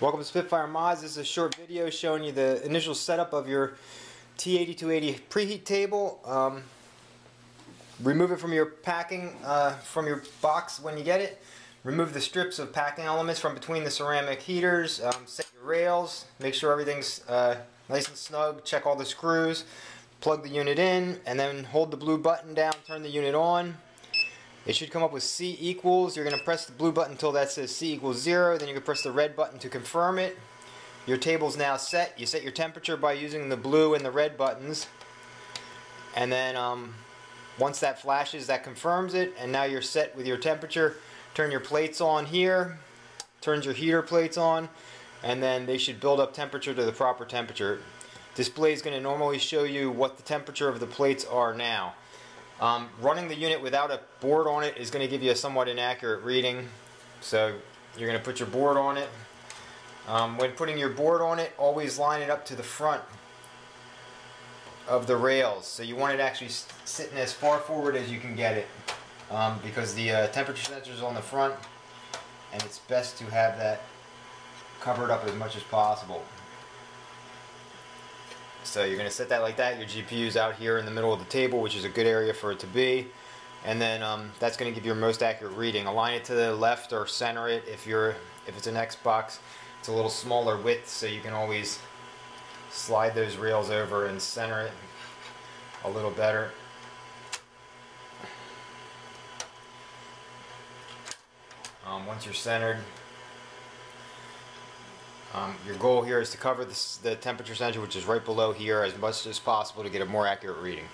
Welcome to Spitfire Mods. This is a short video showing you the initial setup of your T8280 preheat table. Um, remove it from your packing, uh, from your box when you get it. Remove the strips of packing elements from between the ceramic heaters. Um, set your rails. Make sure everything's uh, nice and snug. Check all the screws. Plug the unit in and then hold the blue button down. Turn the unit on. It should come up with C equals. You're going to press the blue button until that says C equals 0. Then you can press the red button to confirm it. Your table's now set. You set your temperature by using the blue and the red buttons. And then um, once that flashes, that confirms it. And now you're set with your temperature. Turn your plates on here. Turns your heater plates on. And then they should build up temperature to the proper temperature. Display is going to normally show you what the temperature of the plates are now. Um, running the unit without a board on it is going to give you a somewhat inaccurate reading. So you're going to put your board on it. Um, when putting your board on it, always line it up to the front of the rails. So you want it actually sitting as far forward as you can get it. Um, because the uh, temperature sensor is on the front and it's best to have that covered up as much as possible. So you're going to set that like that. Your GPU is out here in the middle of the table, which is a good area for it to be. And then um, that's going to give you your most accurate reading. Align it to the left or center it if you're if it's an Xbox. It's a little smaller width, so you can always slide those rails over and center it a little better. Um, once you're centered, um, your goal here is to cover this, the temperature sensor, which is right below here, as much as possible to get a more accurate reading.